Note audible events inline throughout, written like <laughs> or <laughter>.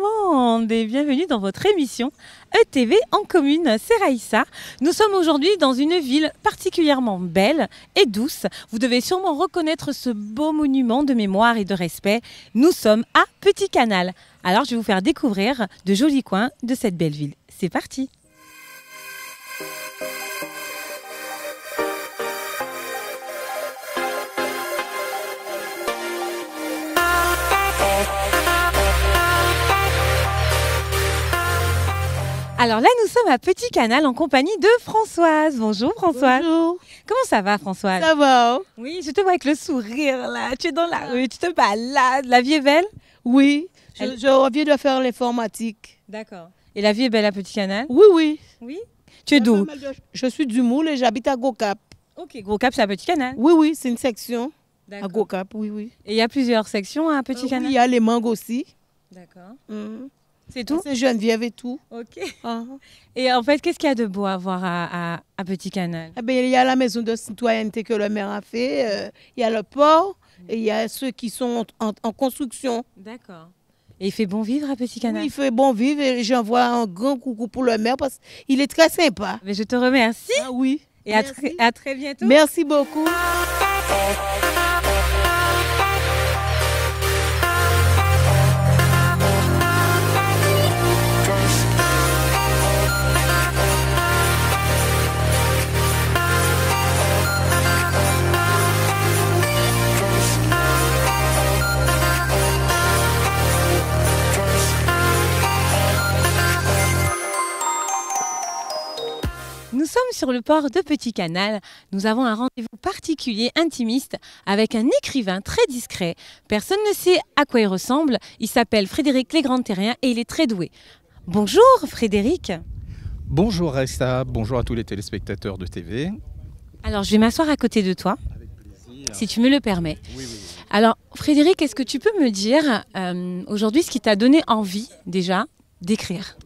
Monde et bienvenue dans votre émission ETV en commune, c'est Raïssa. Nous sommes aujourd'hui dans une ville particulièrement belle et douce. Vous devez sûrement reconnaître ce beau monument de mémoire et de respect. Nous sommes à Petit Canal. Alors je vais vous faire découvrir de jolis coins de cette belle ville. C'est parti Alors là, nous sommes à Petit Canal en compagnie de Françoise. Bonjour Françoise. Bonjour. Comment ça va Françoise? Ça va Oui, je te vois avec le sourire là. Tu es dans la rue, tu te balades. La vie est belle? Oui. Je, Elle- je reviens de faire l'informatique. D'accord. Et la vie est belle à Petit Canal? Oui, oui. Oui? Tu es d'où Je suis du Moule et j'habite à Gocap. Ok, Gros Cap, c'est à Petit Canal. Oui, oui, c'est une section à. Gocap, oui, oui. Et il y a plusieurs sections à Petit Euh, oui, Canal Il y a les mangues aussi. D'accord. Mhm. C'est tout C'est Geneviève et tout. Ok. Ah. Et en fait, qu'est-ce qu'il y a de beau à voir à, à- à Petit Canal? Eh bien, il y a la maison de citoyenneté que le maire a fait. euh, il y a le port et il y a ceux qui sont en, en construction. D'accord. Et il fait bon vivre à Petit Canal? Oui, il fait bon vivre et j'envoie un grand coucou pour le maire parce qu'il est très sympa. Mais je te remercie Ah oui. et à très bientôt. Merci beaucoup. Sur le port de Petit Canal. Nous avons un rendez-vous particulier, intimiste, avec un écrivain très discret. Personne ne sait à quoi il ressemble. Il s'appelle Frédéric Légrand-Terrien et il est très doué. Bonjour Frédéric. Bonjour Resta, bonjour à tous les téléspectateurs de TV. Alors je vais m'asseoir à côté de toi, Avec plaisir. si tu me le permets. Oui, oui. Alors Frédéric, est-ce que tu peux me dire euh, aujourd'hui ce qui t'a donné envie déjà d'écrire?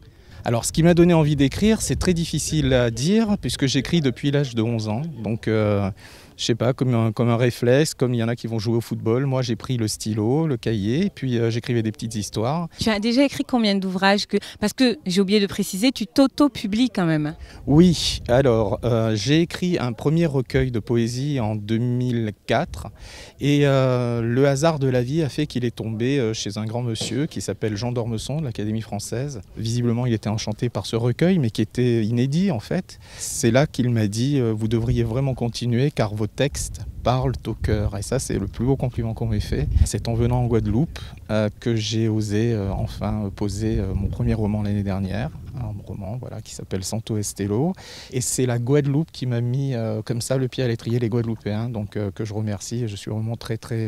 Alors, ce qui m'a donné envie d'écrire, c'est très difficile à dire puisque j'écris depuis l'âge de 11 ans. Donc, euh, je sais pas, comme un, comme un réflexe, comme il y en a qui vont jouer au football. Moi, j'ai pris le stylo, le cahier, et puis euh, j'écrivais des petites histoires. Tu as déjà écrit combien d'ouvrages que... Parce que j'ai oublié de préciser, tu t'auto-publies quand même. Oui, alors, euh, j'ai écrit un premier recueil de poésie en 2004. Et euh, le hasard de la vie a fait qu'il est tombé chez un grand monsieur qui s'appelle Jean d'Ormesson de l'Académie française. Visiblement, il était enchanté par ce recueil, mais qui était inédit en fait. C'est là qu'il m'a dit Vous devriez vraiment continuer car vos textes parlent au cœur. Et ça, c'est le plus beau compliment qu'on m'ait fait. C'est en venant en Guadeloupe euh, que j'ai osé euh, enfin poser euh, mon premier roman l'année dernière. Un roman voilà, qui s'appelle Santo Estelo. Et c'est la Guadeloupe qui m'a mis comme ça le pied à l'étrier, les Guadeloupéens, donc que je remercie. Et je suis vraiment très, très,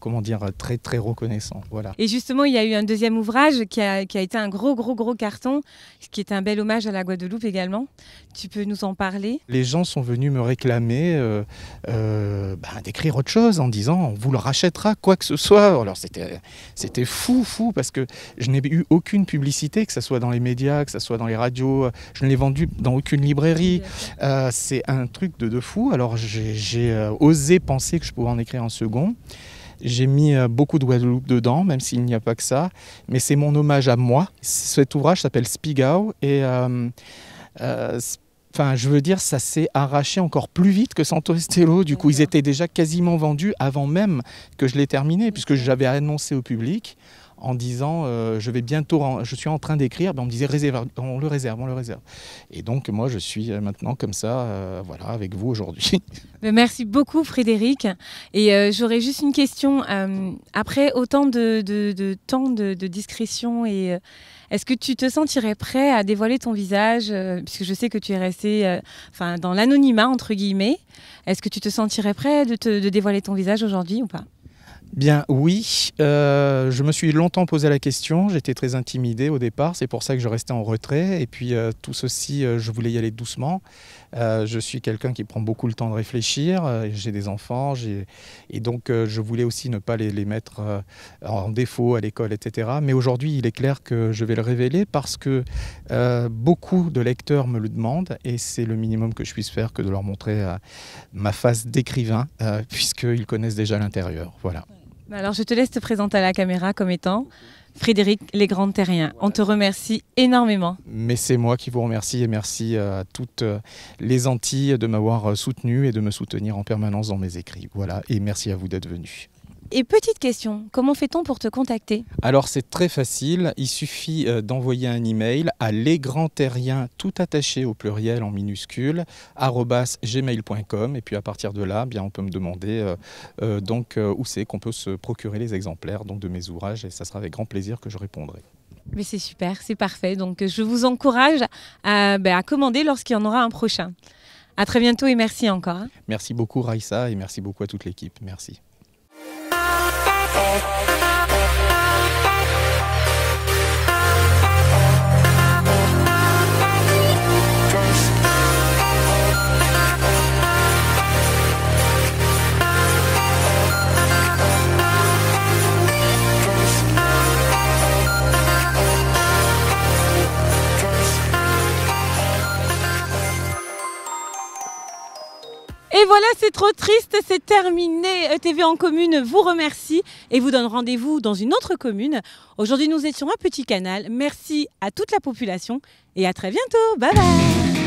comment dire, très, très reconnaissant. Voilà. Et justement, il y a eu un deuxième ouvrage qui a, qui a été un gros, gros, gros carton, ce qui est un bel hommage à la Guadeloupe également. Tu peux nous en parler? Les gens sont venus me réclamer euh, euh, ben, d'écrire autre chose en disant on vous le rachètera, quoi que ce soit. Alors c'était, c'était fou, fou, parce que je n'ai eu aucune publicité, que ce soit dans les médias, que ce soit dans les radios. Je ne l'ai vendu dans aucune librairie. Euh, c'est un truc de, de fou. Alors j'ai, osé penser que je pouvais en écrire un second. J'ai mis euh, beaucoup de Guadeloupe dedans, même s'il n'y a pas que ça. Mais c'est mon hommage à moi. Cet ouvrage s'appelle Spigao et euh, euh, Enfin, je veux dire, ça s'est arraché encore plus vite que Santo Estelo. Du coup, ils étaient déjà quasiment vendus avant même que je l'ai terminé, puisque j'avais annoncé au public en disant euh, je vais bientôt, en- je suis en train d'écrire. Ben, on me disait réserve, on le réserve, on le réserve. Et donc moi, je suis euh, maintenant comme ça, euh, voilà, avec vous aujourd'hui. <laughs> Ben, Merci beaucoup Frédéric. Et euh, j'aurais juste une question. après autant de, temps de, discrétion, et, est-ce que tu te sentirais prêt à dévoiler ton visage Puisque je sais que tu es resté enfin, dans l'anonymat, entre guillemets. Est-ce que tu te sentirais prêt te- de dévoiler ton visage aujourd'hui ou pas? Bien, oui. euh, je me suis longtemps posé la question. J'étais très intimidé au départ. C'est pour ça que je restais en retrait. Et puis, euh, tout ceci, euh, je voulais y aller doucement. Je suis quelqu'un qui prend beaucoup le temps de réfléchir. J'ai des enfants. Et donc, je voulais aussi ne pas les, les mettre en défaut à l'école, etc. Mais aujourd'hui, il est clair que je vais le révéler parce que beaucoup de lecteurs me le demandent. Et c'est le minimum que je puisse faire que de leur montrer ma face d'écrivain, puisqu'ils connaissent déjà l'intérieur. Voilà. Bah Alors je te laisse te présenter à la caméra comme étant Frédéric Lesgrands-Terriens, on te remercie énormément. Mais c'est moi qui vous remercie et merci à toutes les Antilles de m'avoir soutenu et de me soutenir en permanence dans mes écrits. Voilà, et merci à vous d'être venus. Et petite question, comment fait-on pour te contacter? Alors c'est très facile, il suffit euh, d'envoyer un email à lesgrandsterriens tout attaché au pluriel en minuscule gmail.com et puis à partir de là, bien on peut me demander euh, euh, donc où c'est qu'on peut se procurer les exemplaires donc de mes ouvrages et ça sera avec grand plaisir que je répondrai. Mais c'est super, c'est parfait. Donc je vous encourage à, ben, à commander lorsqu'il y en aura un prochain. À très bientôt et merci encore. Hein. Merci beaucoup Raïssa et merci beaucoup à toute l'équipe. Merci. Et voilà, c'est trop triste, c'est terminé. ETV en commune vous remercie et vous donne rendez-vous dans une autre commune. Aujourd'hui, nous étions à Petit Canal. Merci à toute la population et à très bientôt. Bye bye